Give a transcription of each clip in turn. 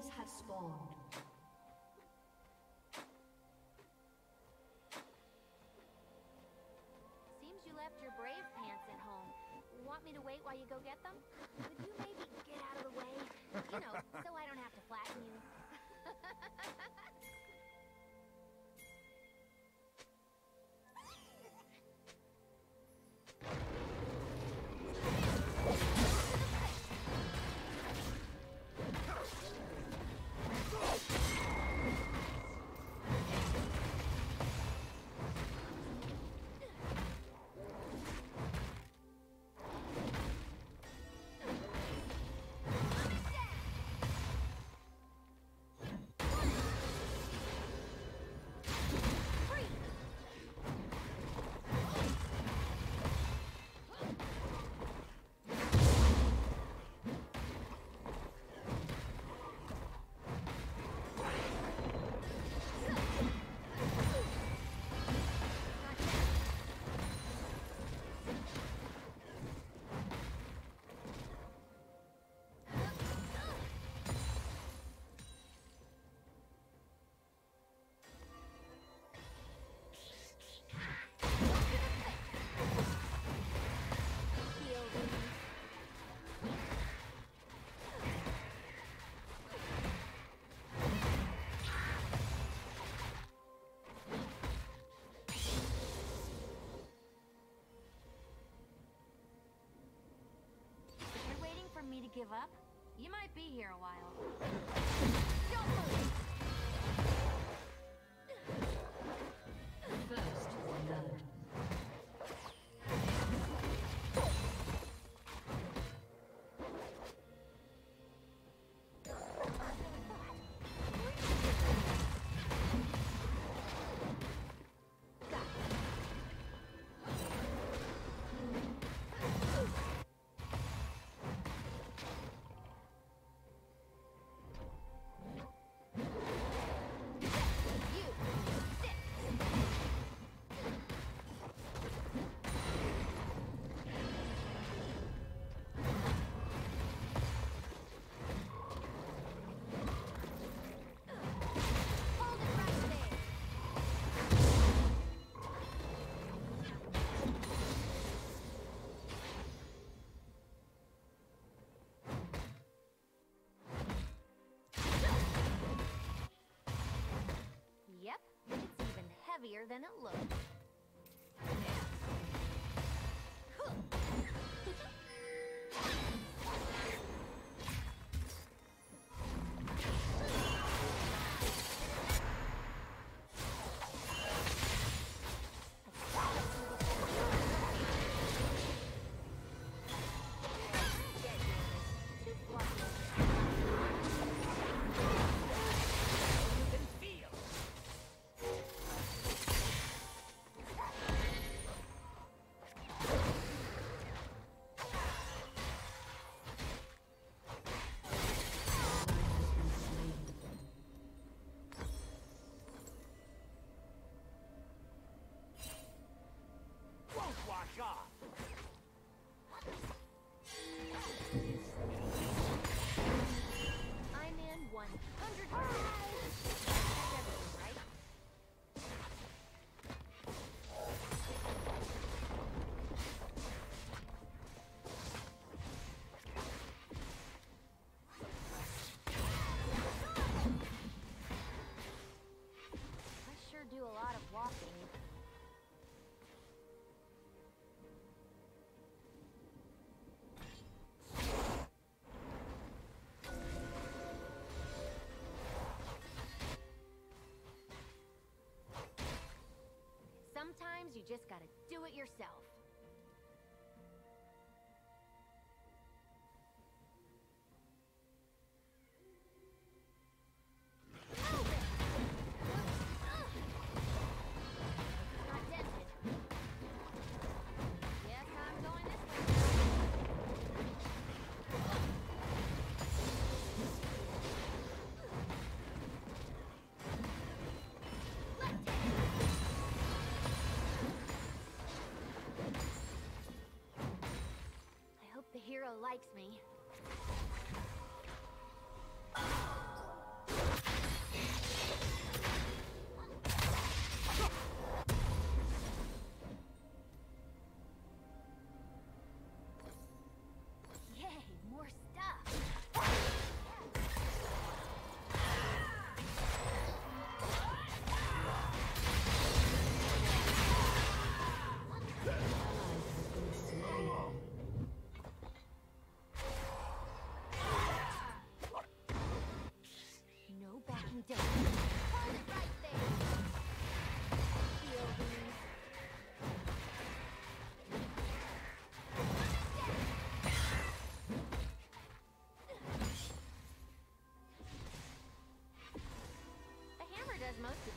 Minions have spawned. Seems you left your brave pants at home. Want me to wait while you go get them? Could you maybe get out of the way? You know, so I don't have to flatten you. give up? You might be here a while. Don't move! Heavier than it looks. Sometimes you just gotta do it yourself. as much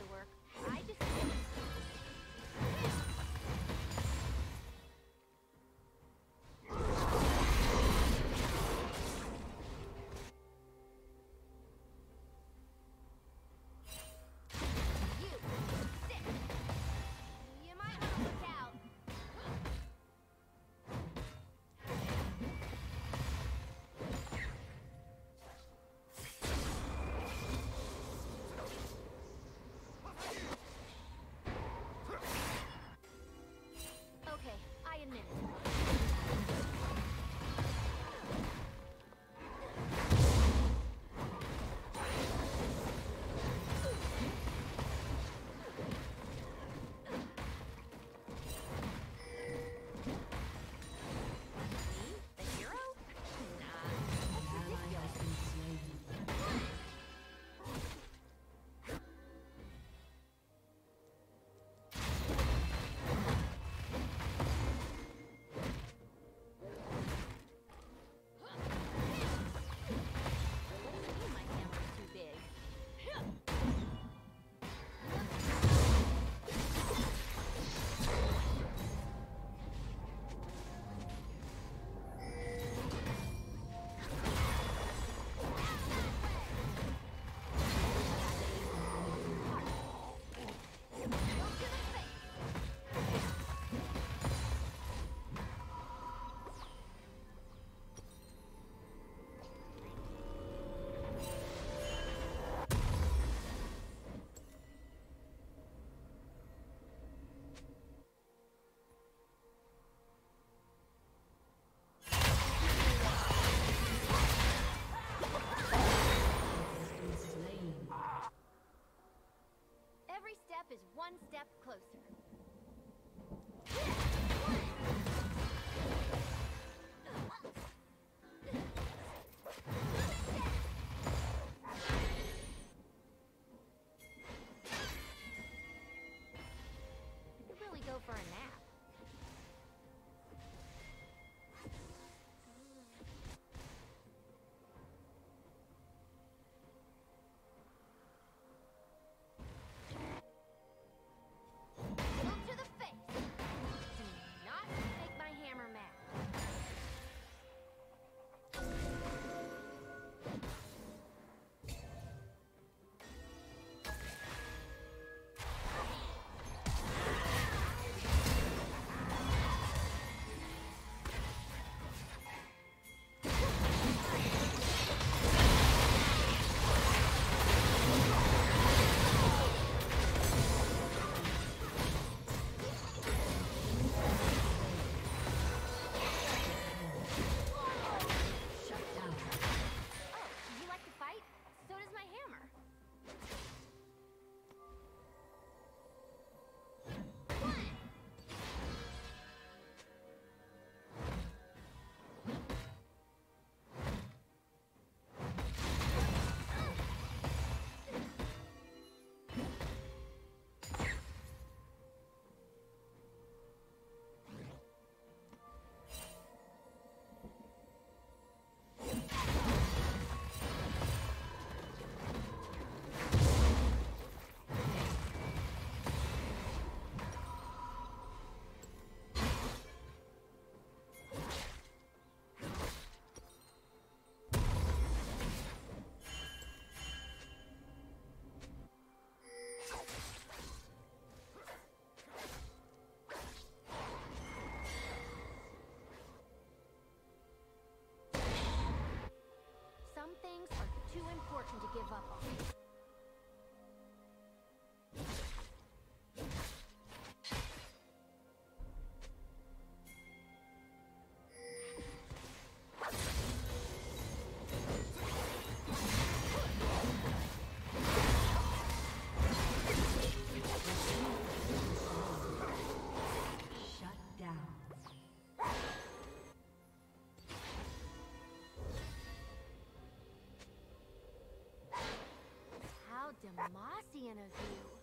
is one step closer. too important to give up on. mossy in a zoo.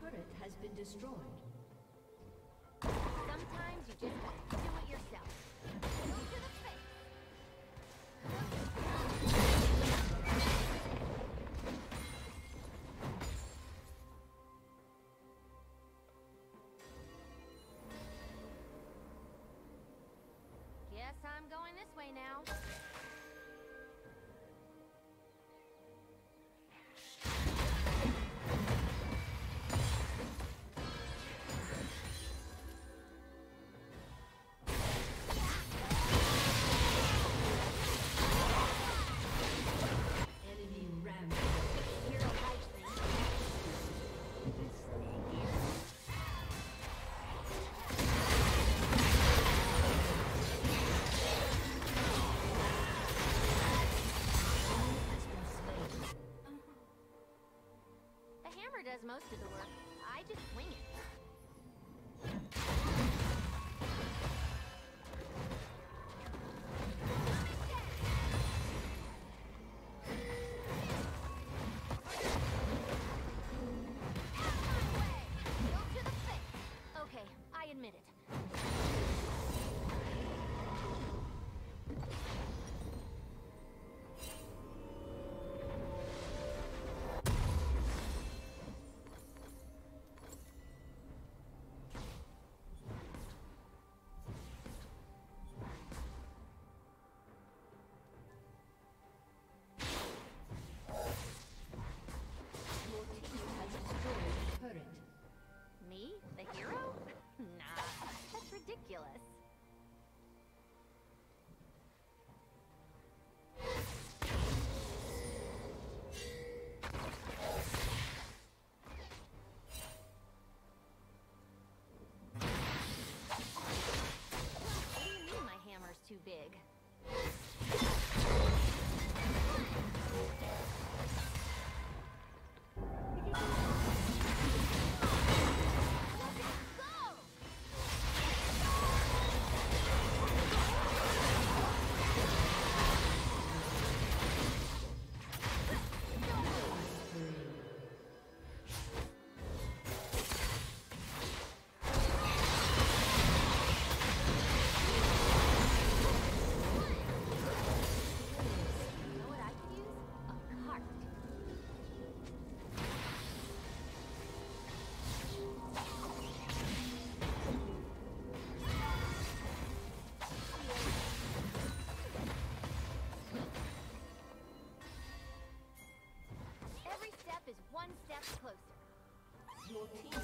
turret has been destroyed. Sometimes you just have to do it yourself. Does most of the work. I just wing it.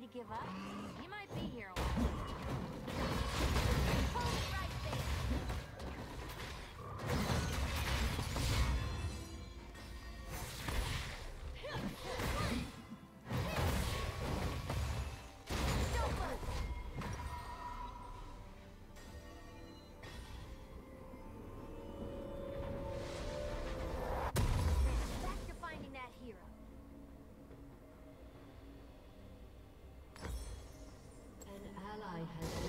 me to give up? Has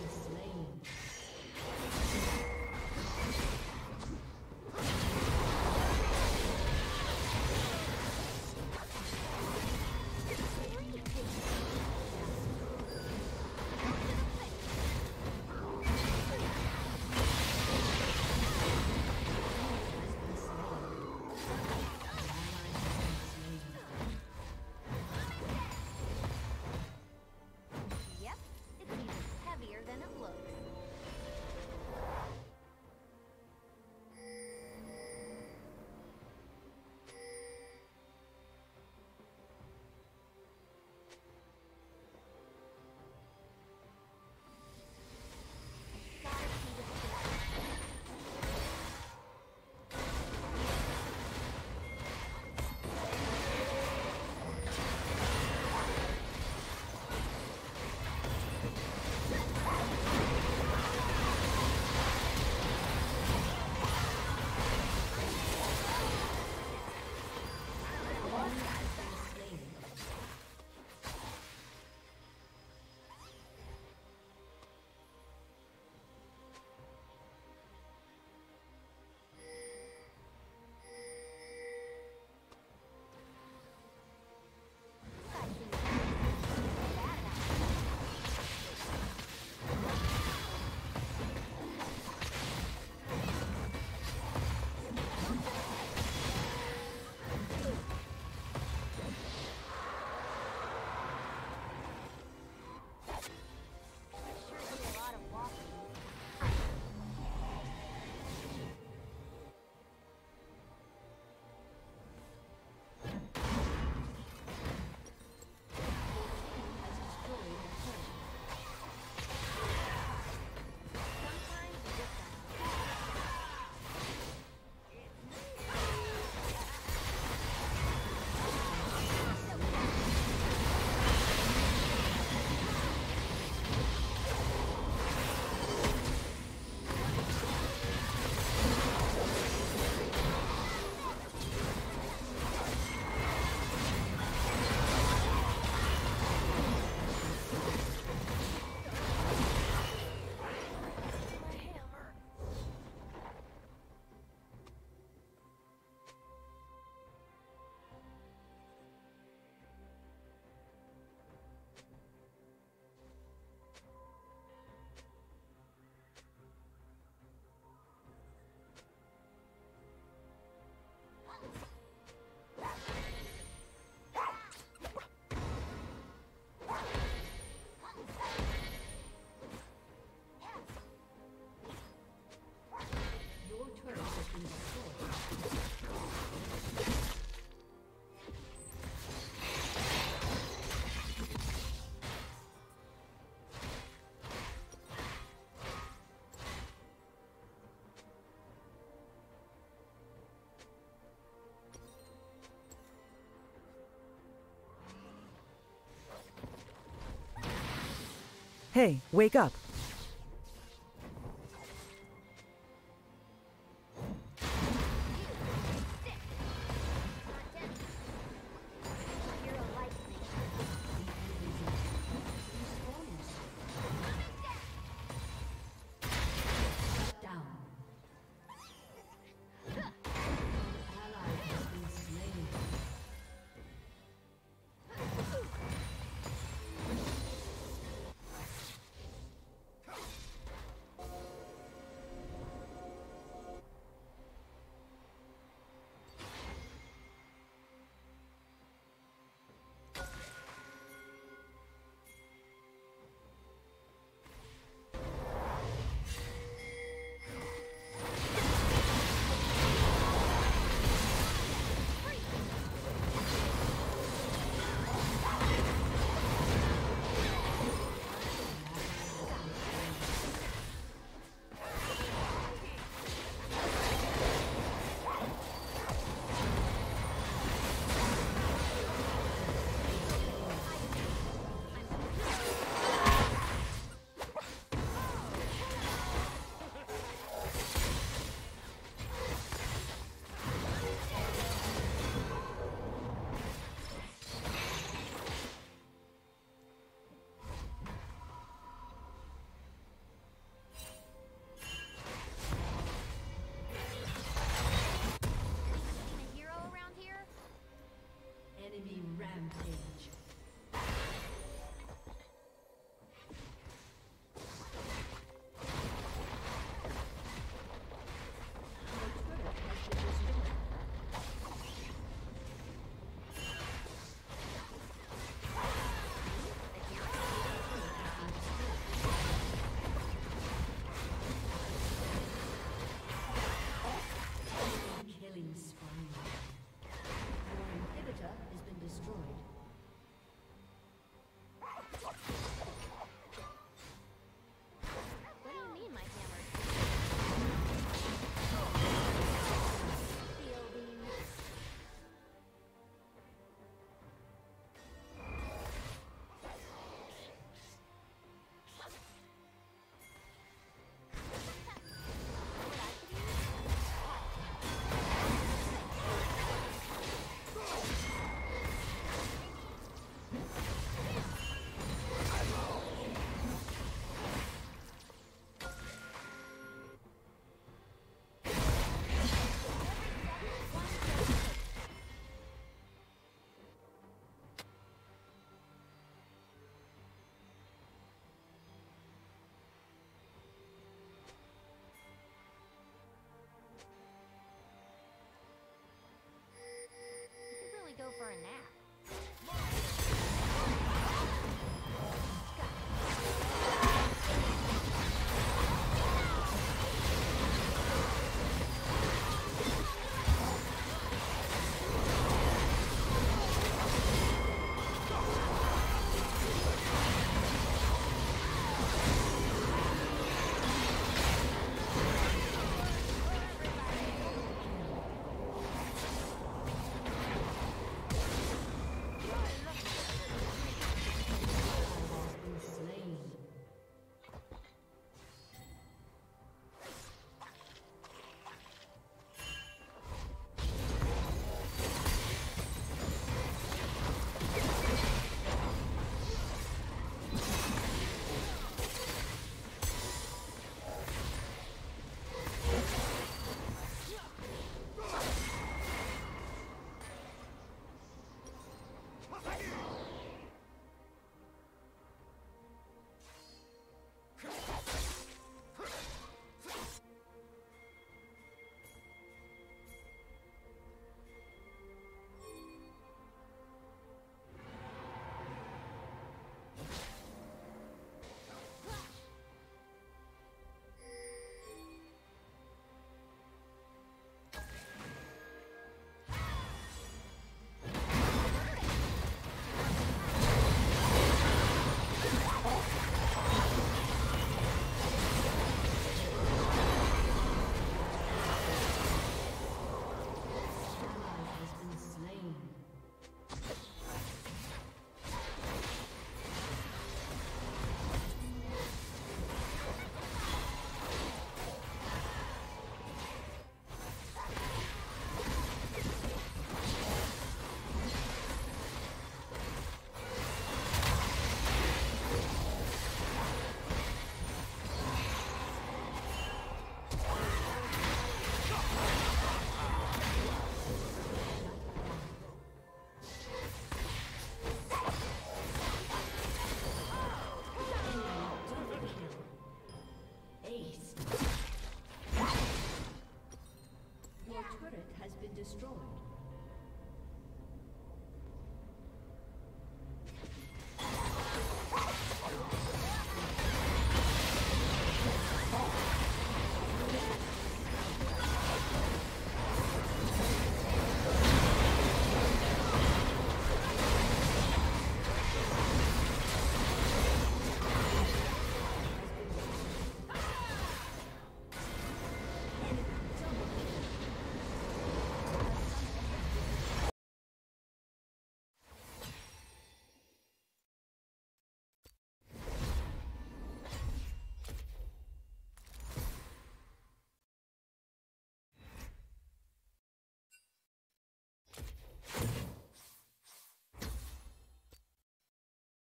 Hey, wake up.